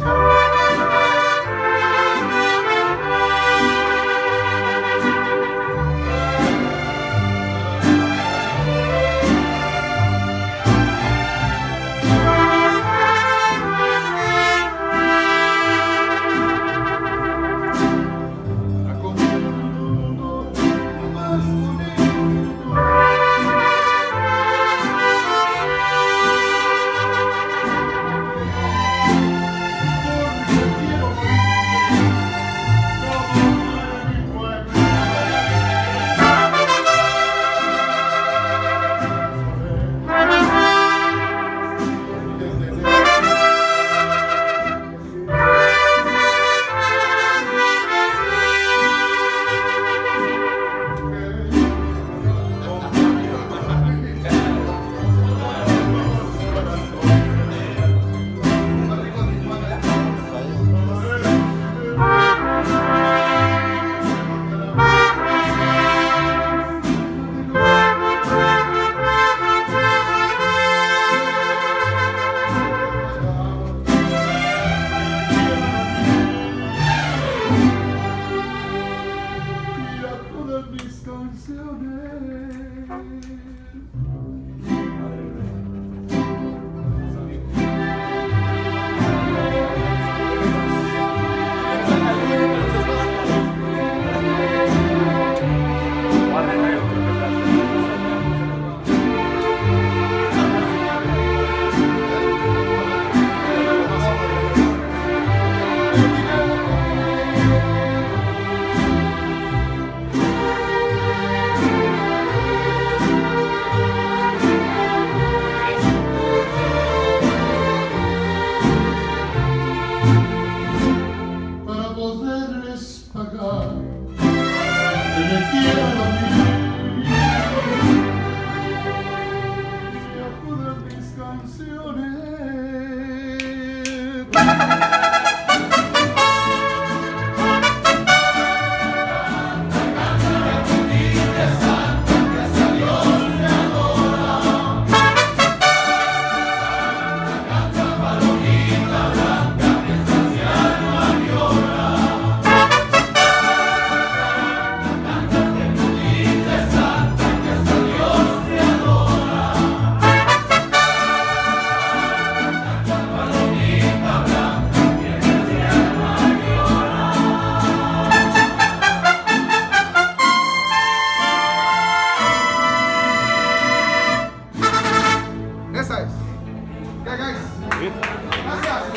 Por